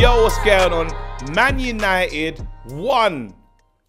Yo, what's going on? Man United won.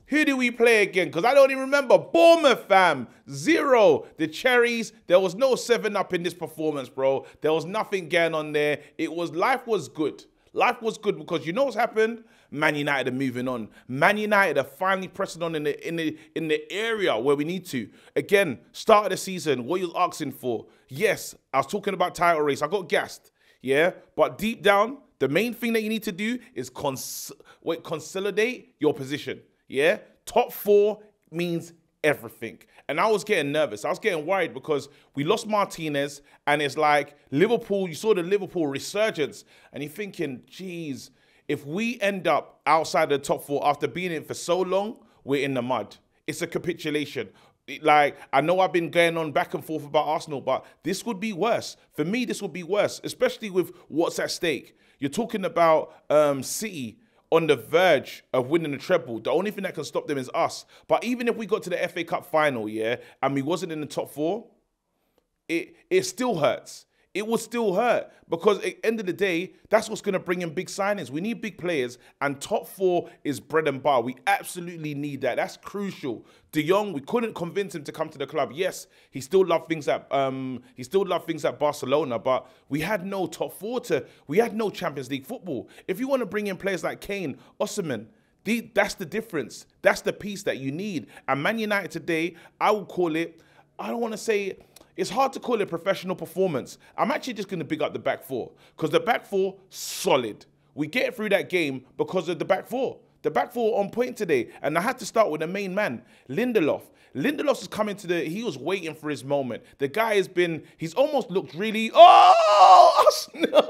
Who do we play again? Because I don't even remember. Bournemouth, fam. Zero. The Cherries. There was no 7 up in this performance, bro. There was nothing going on there. It was, life was good. Life was good because you know what's happened? Man United are moving on. Man United are finally pressing on in the in the in the area where we need to. Again, start of the season, what you're asking for. Yes, I was talking about title race. I got gassed. Yeah. But deep down, the main thing that you need to do is cons- wait, consolidate your position. Yeah. Top four means everything. And I was getting nervous. I was getting worried because we lost Martinez, and it's like Liverpool, you saw the Liverpool resurgence, and you're thinking, geez, if we end up outside the top four after being in for so long, we're in the mud. It's a capitulation. Like, I know I've been going on back and forth about Arsenal, but this would be worse. For me, this would be worse, especially with what's at stake. You're talking about um, City on the verge of winning the treble. The only thing that can stop them is us. But even if we got to the FA Cup final, yeah, and we wasn't in the top four, it it still hurts. It will still hurt because at the end of the day, that's what's going to bring in big signings. We need big players, and top four is bread and bar. We absolutely need that. That's crucial. De Jong, we couldn't convince him to come to the club. Yes, he still loved things at um, he still loved things at Barcelona, but we had no top four to. We had no Champions League football. If you want to bring in players like Kane, Osimhen, the, that's the difference. That's the piece that you need. And Man United today, I will call it. I don't want to say it's hard to call it professional performance. I'm actually just going to big up the back four because the back four solid. We get through that game because of the back four. The back four on point today, and I had to start with the main man, Lindelof. Lindelof is coming to the. He was waiting for his moment. The guy has been. He's almost looked really. Oh! It's in our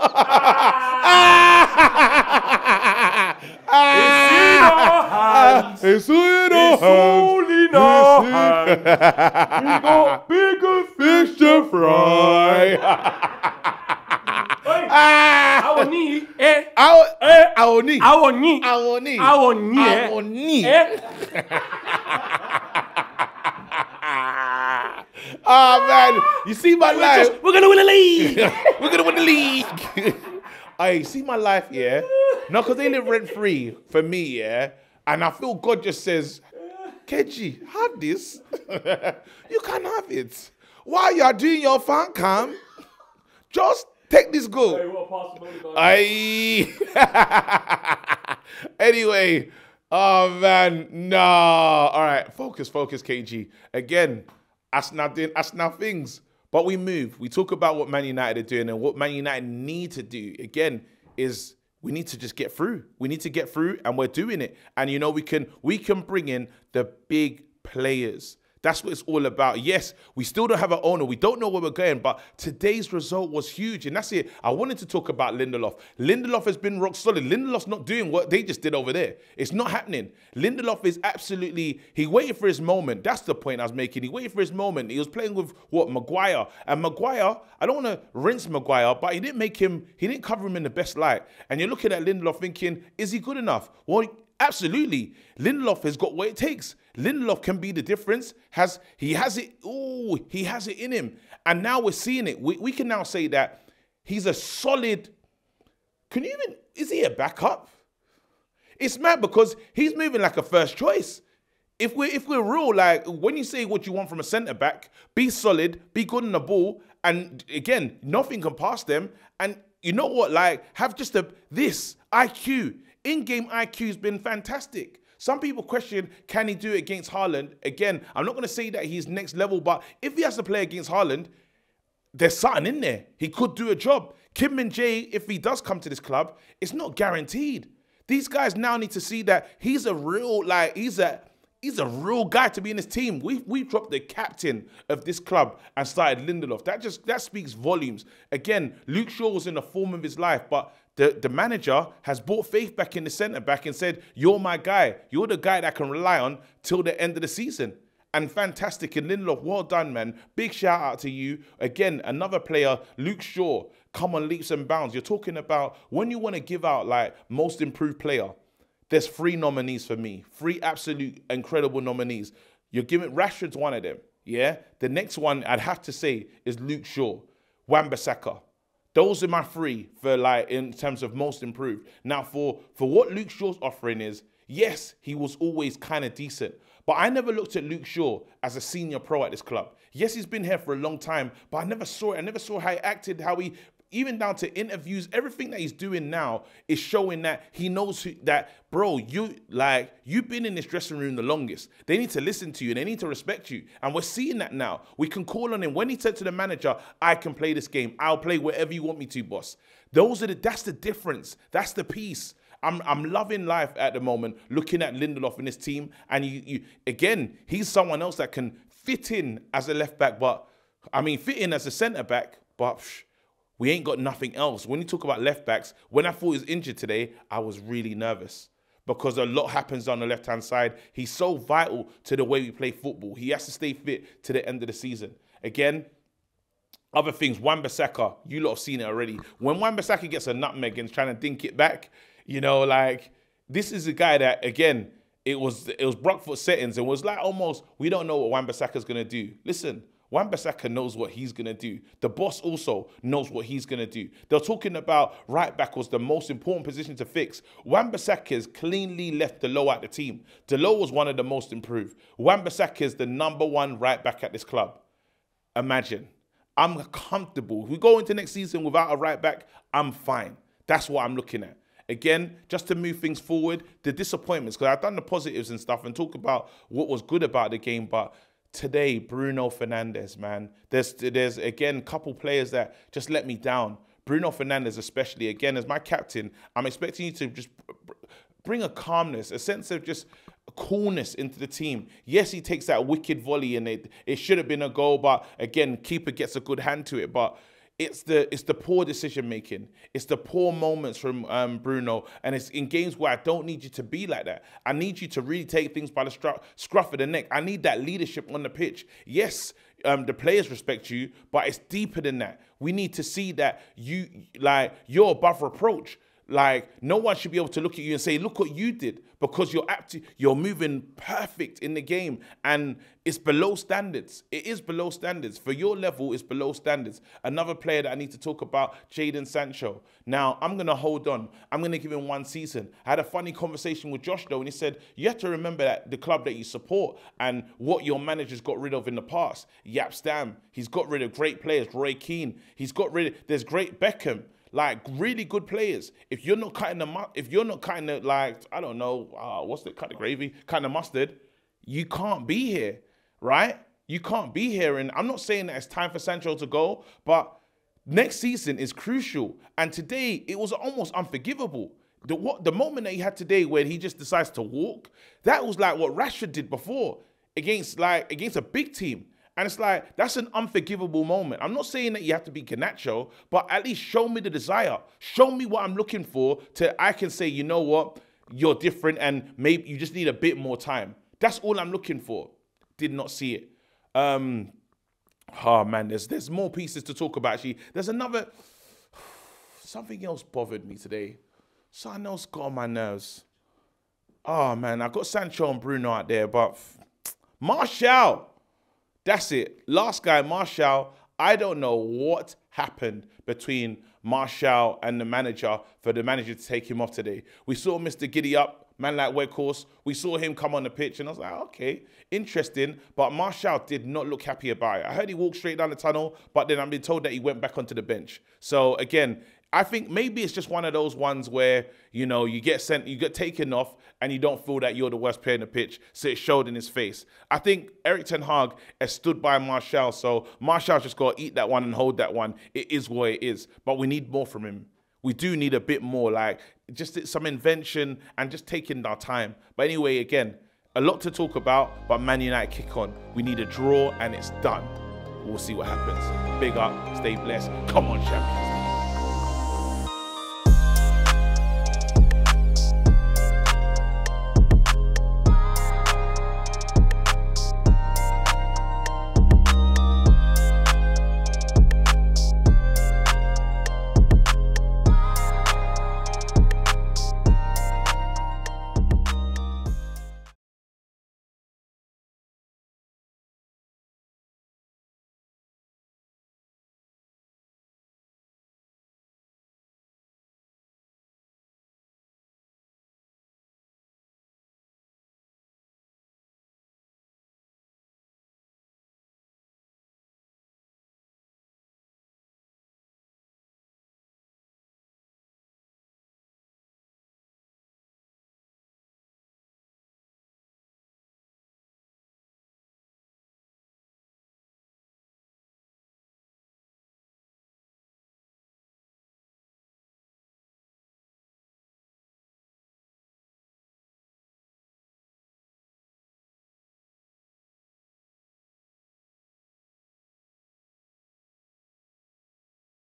ah! hands. It's in our hands. We got bigger fish to fry. Àwọn ní ẹ. Àwọn ní. Àwọn ní. Àwọn ní. Àwọn ní ẹ. Àwọn ní. Oh man, you see my life. We're gonna win the league. We're gonna win the league. Hey, see my life, yeah? No, because they live rent free for me, yeah? And I feel God just says, Keji, have this. you can have it. While you are doing your fan cam, just take this go. Aye. anyway, oh man, no. All right, focus, focus, KG. Again, that's nothing, that's now things. But we move. We talk about what Man United are doing and what Man United need to do. Again, is we need to just get through. We need to get through, and we're doing it. And you know, we can we can bring in the big players. That's what it's all about. Yes, we still don't have an owner. We don't know where we're going, but today's result was huge. And that's it. I wanted to talk about Lindelof. Lindelof has been rock solid. Lindelof's not doing what they just did over there. It's not happening. Lindelof is absolutely, he waited for his moment. That's the point I was making. He waited for his moment. He was playing with what? Maguire. And Maguire, I don't want to rinse Maguire, but he didn't make him, he didn't cover him in the best light. And you're looking at Lindelof thinking, is he good enough? Well, Absolutely. Lindelof has got what it takes. Lindelof can be the difference. Has he has it, oh, he has it in him. And now we're seeing it. We, we can now say that he's a solid. Can you even is he a backup? It's mad because he's moving like a first choice. If we're if we're real, like when you say what you want from a centre back, be solid, be good in the ball, and again, nothing can pass them. And you know what? Like, have just a this IQ. In-game IQ has been fantastic. Some people question, can he do it against Haaland? Again, I'm not going to say that he's next level, but if he has to play against Haaland, there's something in there. He could do a job. Kim Min Jae, if he does come to this club, it's not guaranteed. These guys now need to see that he's a real, like, he's a he's a real guy to be in this team. We we dropped the captain of this club and started Lindelof. That just that speaks volumes. Again, Luke Shaw was in the form of his life, but the, the manager has brought faith back in the centre back and said, You're my guy. You're the guy that I can rely on till the end of the season. And fantastic. And Lindelof, well done, man. Big shout out to you. Again, another player, Luke Shaw, come on leaps and bounds. You're talking about when you want to give out like most improved player, there's three nominees for me. Three absolute incredible nominees. You're giving Rashford's one of them. Yeah. The next one I'd have to say is Luke Shaw, Wan-Bissaka. Those are my three for like in terms of most improved. Now for for what Luke Shaw's offering is, yes, he was always kind of decent. But I never looked at Luke Shaw as a senior pro at this club. Yes, he's been here for a long time, but I never saw it. I never saw how he acted, how he even down to interviews, everything that he's doing now is showing that he knows who, that, bro, you like you've been in this dressing room the longest. They need to listen to you. And they need to respect you, and we're seeing that now. We can call on him when he said to the manager, "I can play this game. I'll play wherever you want me to, boss." Those are the. That's the difference. That's the piece. I'm I'm loving life at the moment, looking at Lindelof in this team, and you, you again, he's someone else that can fit in as a left back, but I mean, fit in as a centre back, but. Psh, we ain't got nothing else. When you talk about left backs, when I thought he was injured today, I was really nervous because a lot happens on the left hand side. He's so vital to the way we play football. He has to stay fit to the end of the season. Again, other things, Wan-Bissaka, you lot have seen it already. When Wan-Bissaka gets a nutmeg and is trying to dink it back, you know, like this is a guy that again, it was it was Brockfoot settings and was like almost we don't know what Wan-Bissaka's gonna do. Listen, Wan-Bissaka knows what he's going to do. The boss also knows what he's going to do. They're talking about right back was the most important position to fix. Wan-Bissaka has cleanly left Dalot at the team. Dalot was one of the most improved. Wan-Bissaka is the number one right back at this club. Imagine. I'm comfortable. If we go into next season without a right back, I'm fine. That's what I'm looking at. Again, just to move things forward, the disappointments, because I've done the positives and stuff and talk about what was good about the game, but today, Bruno Fernandes, man. There's there's again a couple players that just let me down. Bruno Fernandes, especially, again, as my captain, I'm expecting you to just bring a calmness, a sense of just coolness into the team. Yes, he takes that wicked volley and it it should have been a goal, but again, keeper gets a good hand to it. But it's the it's the poor decision making. It's the poor moments from um, Bruno, and it's in games where I don't need you to be like that. I need you to really take things by the scruff, scruff of the neck. I need that leadership on the pitch. Yes, um, the players respect you, but it's deeper than that. We need to see that you like you're above reproach. Like no one should be able to look at you and say, "Look what you did," because you're apt you're moving perfect in the game, and it's below standards. It is below standards for your level. It's below standards. Another player that I need to talk about, Jadon Sancho. Now I'm gonna hold on. I'm gonna give him one season. I had a funny conversation with Josh though, and he said you have to remember that the club that you support and what your managers got rid of in the past. Jaap Stam, he's got rid of great players. Roy Keane, he's got rid of. There's great Beckham like really good players. If you're not cutting the if you're not cutting the like I don't know uh, what's the cut the gravy, cutting the mustard, you can't be here, right? You can't be here. And I'm not saying that it's time for Sancho to go, but next season is crucial. And today it was almost unforgivable. The what the moment that he had today where he just decides to walk, that was like what Rashford did before against like against a big team. And it's like, that's an unforgivable moment. I'm not saying that you have to be Garnacho, but at least show me the desire. Show me what I'm looking for to I can say, you know what, you're different and maybe you just need a bit more time. That's all I'm looking for. Did not see it. Um, oh man, there's there's more pieces to talk about actually. There's another something else bothered me today. Something else got on my nerves. Oh man, I got Sancho and Bruno out there, but Martial. That's it. Last guy, Martial. I don't know what happened between Martial and the manager for the manager to take him off today. We saw Mr. Giddy up, man like Weghorst. We saw him come on the pitch, and I was like, okay, interesting. But Martial did not look happy about it. I heard he walked straight down the tunnel, but then I'm being told that he went back onto the bench. So again, I think maybe it's just one of those ones where you know you get sent, you get taken off, and you don't feel that you're the worst player in the pitch, so it showed in his face. I think Erik Ten Hag has stood by Martial, so Martial's just got to eat that one and hold that one. It is what it is, but we need more from him. We do need a bit more, like just some invention and just taking our time. But anyway, again, a lot to talk about, but Man United kick on. We need a draw, and it's done. We'll see what happens. Big up, stay blessed. Come on, champions.